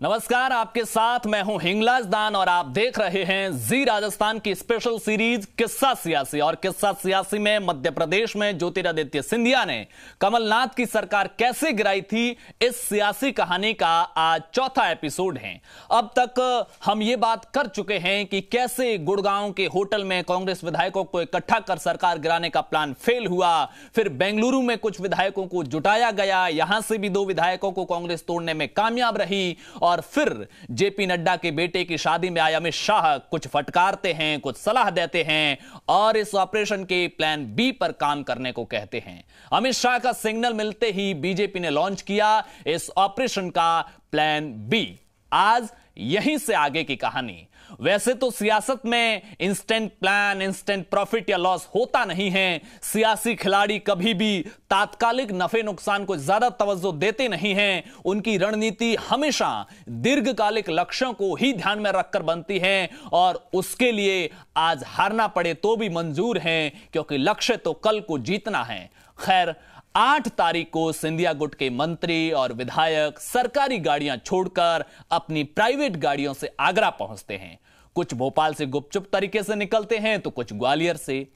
नमस्कार, आपके साथ मैं हूँ हिंगलाज दान और आप देख रहे हैं जी राजस्थान की स्पेशल सीरीज़ किस्सा सियासी। और किस्सा सियासी में मध्य प्रदेश में ज्योतिरादित्य सिंधिया ने कमलनाथ की सरकार कैसे गिराई थी, इस सियासी कहानी का आज चौथा एपिसोड है। अब तक हम ये बात कर चुके हैं कि कैसे गुड़गांव के होटल में कांग्रेस विधायकों को इकट्ठा कर सरकार गिराने का प्लान फेल हुआ, फिर बेंगलुरु में कुछ विधायकों को जुटाया गया, यहाँ से भी दो विधायकों को कांग्रेस तोड़ने में कामयाब रही और फिर जेपी नड्डा के बेटे की शादी में आए अमित शाह कुछ फटकारते हैं, कुछ सलाह देते हैं और इस ऑपरेशन के प्लान बी पर काम करने को कहते हैं। अमित शाह का सिग्नल मिलते ही बीजेपी ने लॉन्च किया इस ऑपरेशन का प्लान बी। आज यहीं से आगे की कहानी। वैसे तो सियासत में इंस्टेंट प्लान इंस्टेंट प्रॉफिट या लॉस होता नहीं है। सियासी खिलाड़ी कभी भी तात्कालिक नफे नुकसान को ज़्यादा तवज्जो देते नहीं हैं। उनकी रणनीति हमेशा दीर्घकालिक लक्ष्यों को ही ध्यान में रखकर बनती है और उसके लिए आज हारना पड़े तो भी मंजूर है, क्योंकि लक्ष्य तो कल को जीतना है। खैर आठ तारीख को सिंधिया गुट के मंत्री और विधायक सरकारी गाड़ियाँ छोड़कर अपनी प्राइवेट गाड़ियों से आगरा पहुँचते हैं। कुछ भोपाल से गुपचुप तरीके से निकलते हैं तो कुछ ग्वालियर से।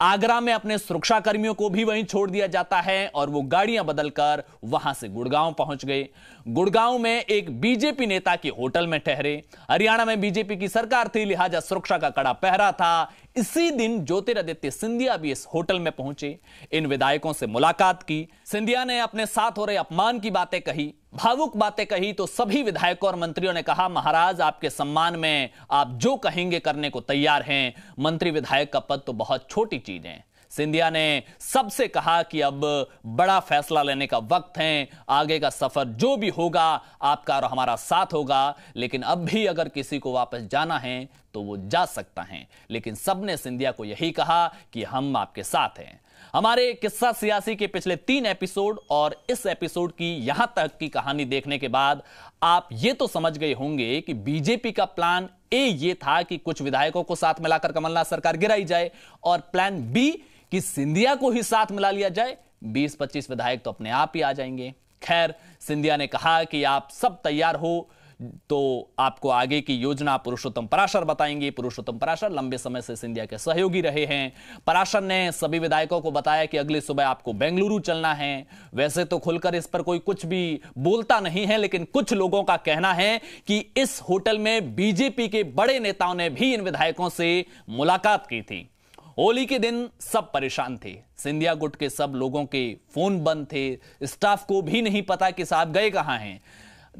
आगरा में अपने सुरक्षा कर्मियों को भी वहीं छोड़ दिया जाता है और वो गाड़ियाँ बदलकर वहाँ से गुड़गांव पहुँच गए। गुड़गांव में एक बीजेपी नेता की होटल में ठहरे। हरियाणा में बीजेपी की सरकार थी, लिहाजा सुरक्षा का कड़ा पहरा था। इसी दिन ज्योतिरादित्य सिंधिया भी इस होटल में पहुँचे। इन विधायकों से मुलाकात की। सिंधिया ने अपने साथ हो रहे अपमान की बातें कही, भावुक बातें कही तो सभी विधायकों और मंत्रियों ने कहा, महाराज, आपके सम्मान में आप जो कहेंगे करने को तैयार हैं। मंत्री विधायक का पद तो बहुत छोटी चीज़ है। सिंधिया ने सबसे कहा कि अब बड़ा फैसला लेने का वक्त है, आगे का सफ़र जो भी होगा, आपका और हमारा साथ होगा। लेकिन अब भी अगर किसी को वापस जाना है तो वो जा सकता है। लेकिन सबने सिंधिया को यही कहा कि हम आपके साथ हैं। हमारे किस्सा सियासी के पिछले तीन एपिसोड और इस एपिसोड की यहाँ तक की कहानी देखने के बाद आप ये तो समझ गए होंगे कि बीजेपी का प्लान ए, ये था कि कुछ विधायकों को साथ मिलाकर कमलनाथ सरकार गिराई जाए और प्लान बी, कि सिंधिया को ही साथ मिला लिया जाए। 20-25 विधायक तो अपने आप ही आ जाएँगे। खैर, सिंधिया ने कहा कि आप सब तैयार हो तो आपको आगे की योजना पुरुषोत्तम पराशर बताएँगे। पुरुषोत्तम पराशर लंबे समय से सिंधिया के सहयोगी रहे हैं। पराशर ने सभी विधायकों को बताया कि अगली सुबह आपको बेंगलुरु चलना है। वैसे तो खुलकर इस पर कोई कुछ भी बोलता नहीं है, लेकिन कुछ लोगों का कहना है कि इस होटल में बीजेपी के बड़े नेताओं ने भी इन विधायकों से मुलाकात की थी। होली के दिन सब परेशान थे। सिंधिया गुट के सब लोगों के फ़ोन बंद थे। स्टाफ को भी नहीं पता कि साहब गए कहाँ हैं।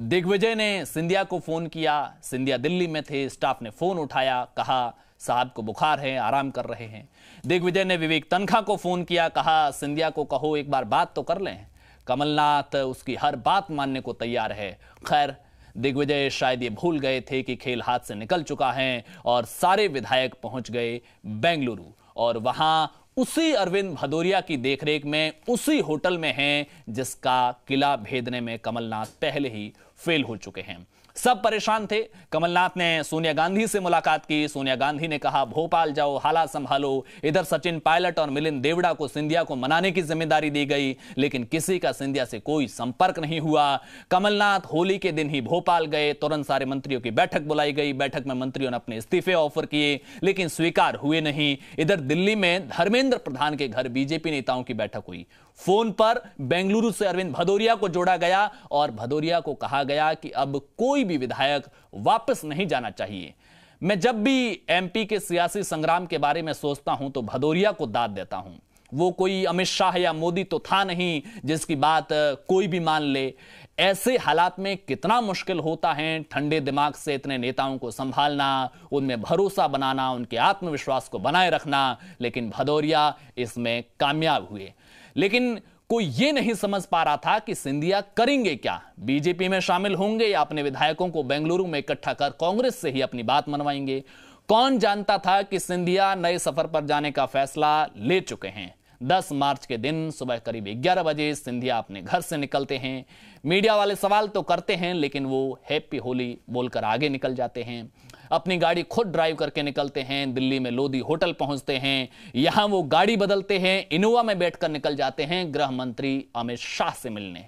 दिग्विजय ने सिंधिया को फ़ोन किया। सिंधिया दिल्ली में थे। स्टाफ ने फ़ोन उठाया। कहा, साहब को बुखार है, आराम कर रहे हैं। दिग्विजय ने विवेक तनखा को फ़ोन किया। कहा, सिंधिया को कहो, एक बार बात तो कर लें। कमलनाथ, उसकी हर बात मानने को तैयार है। खैर, दिग्विजय शायद ये भूल गए थे कि खेल हाथ से निकल चुका है और सारे विधायक पहुँच गए बेंगलुरु और वहाँ उसी अरविंद भदौरिया की देखरेख में, उसी होटल में हैं, जिसका किला भेदने में कमलनाथ पहले ही फेल हो चुके हैं। सब परेशान थे। कमलनाथ ने सोनिया गांधी से मुलाकात की। सोनिया गांधी ने कहा, भोपाल जाओ हालात संभालो। इधर सचिन पायलट और मिलिंद देवड़ा को सिंधिया को मनाने की ज़िम्मेदारी दी गई, लेकिन किसी का सिंधिया से कोई संपर्क नहीं हुआ। कमलनाथ होली के दिन ही भोपाल गए। तुरंत सारे मंत्रियों की बैठक बुलाई गई। बैठक में मंत्रियों ने अपने इस्तीफे ऑफ़र किए, लेकिन स्वीकार हुए नहीं। इधर दिल्ली में धर्मेंद्र प्रधान के घर, बीजेपी नेताओं की बैठक हुई। फ़ोन पर बेंगलुरु से अरविंद भदौरिया को जोड़ा गया और भदौरिया को कहा गया कि अब कोई भी विधायक वापस नहीं जाना चाहिए। मैं जब भी एमपी के सियासी संग्राम के बारे में सोचता हूँ तो भदौरिया को दाद देता हूँ। वो कोई अमित शाह या मोदी तो था नहीं, जिसकी बात कोई भी मान ले। ऐसे हालात में कितना मुश्किल होता है ठंडे दिमाग से इतने नेताओं को संभालना, उनमें भरोसा बनाना, उनके आत्मविश्वास को बनाए रखना, लेकिन भदौरिया इसमें कामयाब हुए। लेकिन कोई ये नहीं समझ पा रहा था कि सिंधिया करेंगे क्या? बीजेपी में शामिल होंगे या अपने विधायकों को बेंगलुरु में इकट्ठा कर कांग्रेस से ही अपनी बात मनवाएँगे? कौन जानता था कि सिंधिया नए सफ़र पर जाने का फैसला ले चुके हैं? 10 मार्च के दिन सुबह करीब 11 बजे सिंधिया अपने घर से निकलते हैं। मीडिया वाले सवाल तो करते हैं, लेकिन वो हैप्पी होली बोलकर आगे निकल जाते हैं। अपनी गाड़ी खुद ड्राइव करके निकलते हैं, दिल्ली में लोधी होटल पहुँचते हैं। यहाँ वो गाड़ी बदलते हैं, इनोवा में बैठकर निकल जाते हैं गृह मंत्री अमित शाह से मिलने।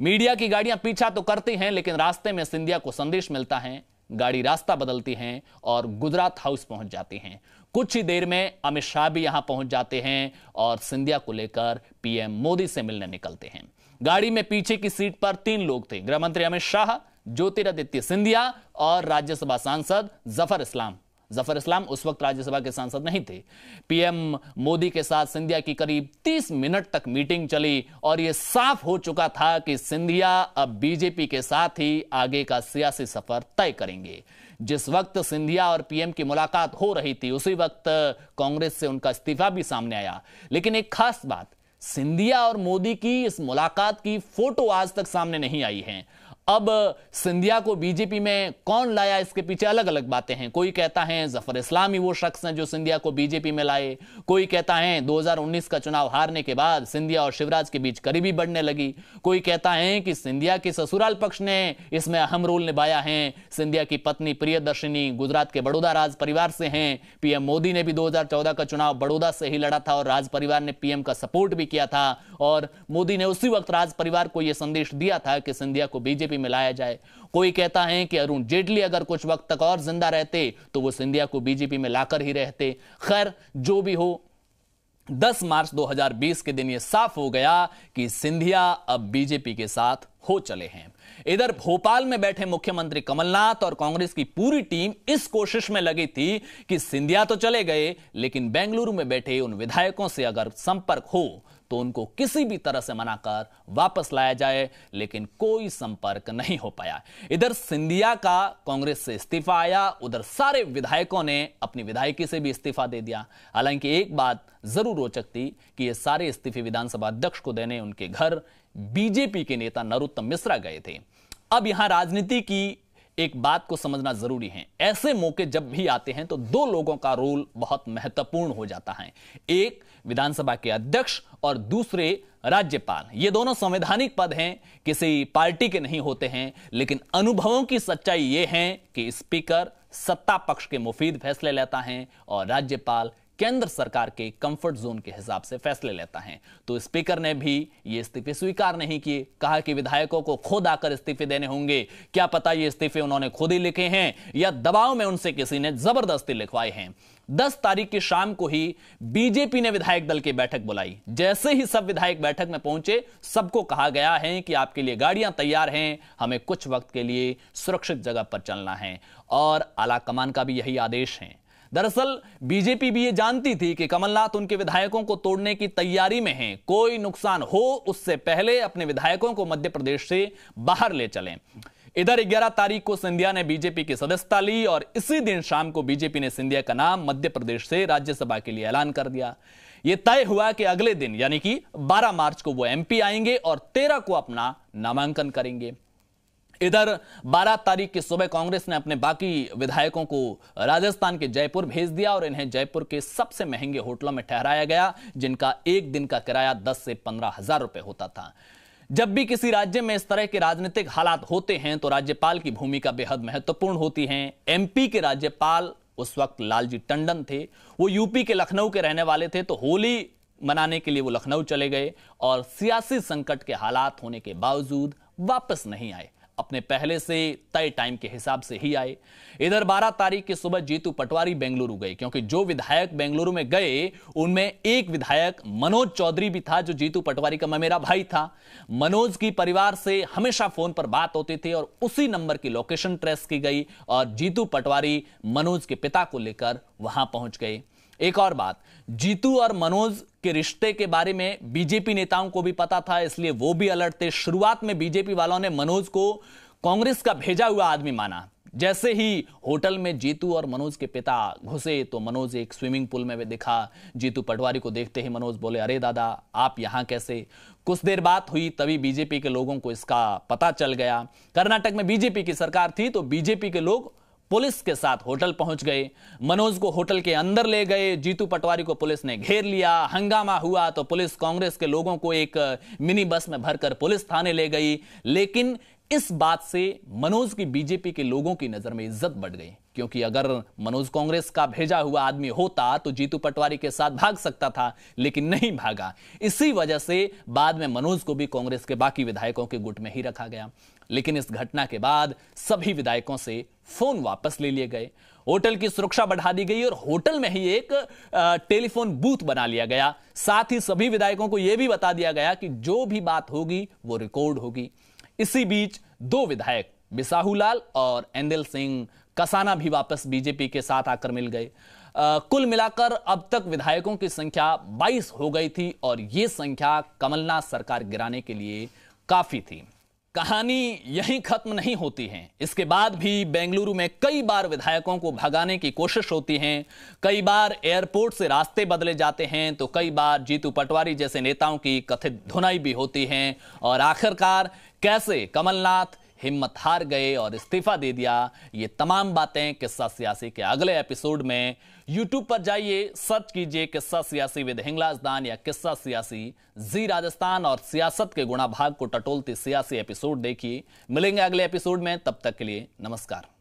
मीडिया की गाड़ियाँ पीछा तो करती हैं, लेकिन रास्ते में सिंधिया को संदेश मिलता है। गाड़ी रास्ता बदलती हैं और गुजरात हाउस पहुँच जाती हैं। कुछ ही देर में अमित शाह भी यहाँ पहुँच जाते हैं और सिंधिया को लेकर पीएम मोदी से मिलने निकलते हैं। गाड़ी में पीछे की सीट पर तीन लोग थे। गृहमंत्री अमित शाह, ज्योतिरादित्य सिंधिया और राज्यसभा सांसद ज़फ़र इस्लाम। ज़फ़र इस्लाम उस वक्त राज्यसभा के सांसद नहीं थे। पीएम मोदी के साथ सिंधिया की करीब 30 मिनट तक मीटिंग चली और यह साफ़ हो चुका था कि सिंधिया अब बीजेपी के साथ ही आगे का सियासी सफ़र तय करेंगे। जिस वक्त सिंधिया और पीएम की मुलाकात हो रही थी, उसी वक्त कांग्रेस से उनका इस्तीफा भी सामने आया। लेकिन एक खास बात, सिंधिया और मोदी की इस मुलाकात की फ़ोटो आज तक सामने नहीं आई है। अब सिंधिया को बीजेपी में कौन लाया? इसके पीछे अलग अलग बातें हैं। कोई कहता है ज़फ़र इस्लामी वो शख्स हैं जो सिंधिया को बीजेपी में लाए। कोई कहता है 2019 का चुनाव हारने के बाद सिंधिया और शिवराज के बीच करीबी बढ़ने लगी। कोई कहता है कि सिंधिया के ससुराल पक्ष ने इसमें अहम रोल निभाया है। सिंधिया की पत्नी प्रियदर्शिनी गुजरात के बड़ौदा राज परिवार से हैं। पीएम मोदी ने भी दो हज़ार चौदह का चुनाव बड़ौदा से ही लड़ा था और राज परिवार ने पीएम का सपोर्ट भी किया था। और मोदी ने उसी वक्त राज परिवार को यह संदेश दिया था कि सिंधिया को बीजेपी बीजेपी में लाया जाए। कोई कहता है कि अरुण जेटली अगर कुछ वक्त तक और ज़िंदा रहते तो वो सिंधिया को बीजेपी में लाकर ही रहते। खैर, जो भी हो 10 मार्च 2020 के दिन यह साफ़ हो गया कि सिंधिया अब बीजेपी के साथ हो चले हैं। इधर भोपाल में बैठे मुख्यमंत्री कमलनाथ और कांग्रेस की पूरी टीम इस कोशिश में लगी थी कि सिंधिया तो चले गए, लेकिन बेंगलुरु में बैठे उन विधायकों से अगर संपर्क हो तो उनको किसी भी तरह से मनाकर वापस लाया जाए, लेकिन कोई संपर्क नहीं हो पाया। इधर सिंधिया का कांग्रेस से इस्तीफा आया, उधर सारे विधायकों ने अपनी विधायकी से भी इस्तीफा दे दिया। हालाँकि एक बात ज़रूर रोचक थी कि ये सारे इस्तीफे विधानसभा अध्यक्ष को देने उनके घर बीजेपी के नेता नरोत्तम मिश्रा गए थे। अब यहाँ राजनीति की एक बात को समझना ज़रूरी है। ऐसे मौके जब भी आते हैं तो दो लोगों का रोल बहुत महत्वपूर्ण हो जाता है। एक, विधानसभा के अध्यक्ष और दूसरे, राज्यपाल। ये दोनों संवैधानिक पद हैं, किसी पार्टी के नहीं होते हैं, लेकिन अनुभवों की सच्चाई ये है कि स्पीकर सत्ता पक्ष के मुफीद फैसले लेता है और राज्यपाल केंद्र सरकार के कंफर्ट जोन के हिसाब से फैसले लेता है। तो स्पीकर ने भी ये इस्तीफे स्वीकार नहीं किए। कहा कि विधायकों को खुद आकर इस्तीफे देने होंगे। क्या पता ये इस्तीफे उन्होंने खुद ही लिखे हैं या दबाव में उनसे किसी ने ज़बरदस्ती लिखवाए हैं। दस तारीख की शाम को ही बीजेपी ने विधायक दल की बैठक बुलाई। जैसे ही सब विधायक बैठक में पहुँचे, सबको कहा गया है कि आपके लिए गाड़ियाँ तैयार हैं, हमें कुछ वक्त के लिए सुरक्षित जगह पर चलना है। और आला कमान का भी यही आदेश है। दरअसल, बीजेपी भी ये जानती थी कि कमलनाथ उनके विधायकों को तोड़ने की तैयारी में हैं। कोई नुकसान हो, उससे पहले अपने विधायकों को मध्य प्रदेश से बाहर ले चलें। इधर 11 तारीख को सिंधिया ने बीजेपी की सदस्यता ली और इसी दिन शाम को बीजेपी ने सिंधिया का नाम मध्य प्रदेश से राज्यसभा के लिए ऐलान कर दिया। यह तय हुआ कि अगले दिन, यानी कि 12 मार्च को वो एमपी आएँगे और 13 को अपना नामांकन करेंगे। इधर 12 तारीख की सुबह कांग्रेस ने अपने बाकी विधायकों को राजस्थान के जयपुर भेज दिया और इन्हें जयपुर के सबसे महँगे होटलों में ठहराया गया, जिनका एक दिन का किराया 10 से पंद्रह हज़ार रुपए होता था। जब भी किसी राज्य में इस तरह के राजनीतिक हालात होते हैं तो राज्यपाल की भूमिका बेहद महत्वपूर्ण होती है। एमपी के राज्यपाल उस वक्त लालजी टंडन थे। वो यूपी के लखनऊ के रहने वाले थे तो होली मनाने के लिए वो लखनऊ चले गए और सियासी संकट के हालात होने के बावजूद वापस नहीं आए। अपने पहले से तय टाइम के हिसाब से ही आए। इधर 12 तारीख की सुबह जीतू पटवारी बेंगलुरु गए, क्योंकि जो विधायक बेंगलुरु में गए, उनमें एक विधायक मनोज चौधरी भी था, जो जीतू पटवारी का मेरा भाई था। मनोज की परिवार से हमेशा फ़ोन पर बात होती थी और उसी नंबर की लोकेशन ट्रेस की गई और जीतू पटवारी मनोज के पिता को लेकर वहाँ पहुँच गए। एक और बात, जीतू और मनोज के रिश्ते के बारे में बीजेपी नेताओं को भी पता था, इसलिए वो भी अलर्ट थे। शुरुआत में बीजेपी वालों ने मनोज को कांग्रेस का भेजा हुआ आदमी माना। जैसे ही होटल में जीतू और मनोज के पिता घुसे तो मनोज एक स्विमिंग पूल में दिखा। जीतू पटवारी को देखते ही मनोज बोले, अरे दादा, आप यहाँ कैसे? कुछ देर बात हुई, तभी बीजेपी के लोगों को इसका पता चल गया। कर्नाटक में बीजेपी की सरकार थी तो बीजेपी के लोग पुलिस के साथ होटल पहुँच गए। मनोज को होटल के अंदर ले गए। जीतू पटवारी को पुलिस ने घेर लिया। हंगामा हुआ तो पुलिस कांग्रेस के लोगों को एक मिनी बस में भरकर पुलिस थाने ले गई। लेकिन इस बात से मनोज की बीजेपी के लोगों की नज़र में इज़्ज़त बढ़ गई। क्योंकि अगर मनोज कांग्रेस का भेजा हुआ आदमी होता तो जीतू पटवारी के साथ भाग सकता था, लेकिन नहीं भागा। इसी वजह से बाद में मनोज को भी कांग्रेस के बाकी विधायकों के गुट में ही रखा गया। लेकिन इस घटना के बाद सभी विधायकों से फ़ोन वापस ले लिए गए। होटल की सुरक्षा बढ़ा दी गई और होटल में ही एक टेलीफोन बूथ बना लिया गया। साथ ही सभी विधायकों को यह भी बता दिया गया कि जो भी बात होगी वो रिकॉर्ड होगी। इसी बीच दो विधायक बिसाहूलाल और एंदल सिंह कसाना भी वापस बीजेपी के साथ आकर मिल गए। आ, कुल मिलाकर अब तक विधायकों की संख्या 22 हो गई थी और यह संख्या कमलनाथ सरकार गिराने के लिए काफ़ी थी। कहानी यहीं खत्म नहीं होती है। इसके बाद भी बेंगलुरु में कई बार विधायकों को भगाने की कोशिश होती है। कई बार एयरपोर्ट से रास्ते बदले जाते हैं तो कई बार जीतू पटवारी जैसे नेताओं की कथित धुनाई भी होती है। और आखिरकार कैसे कमलनाथ हिम्मत हार गए और इस्तीफा दे दिया। ये तमाम बातें किस्सा सियासी के अगले एपिसोड में। यूट्यूब पर जाइए, सर्च कीजिए किस्सा सियासी विद हिंगलाज दान या किस्सा सियासी जी राजस्थान और सियासत के गुणा भाग को टटोलती सियासी एपिसोड देखिए। मिलेंगे अगले एपिसोड में, तब तक के लिए नमस्कार।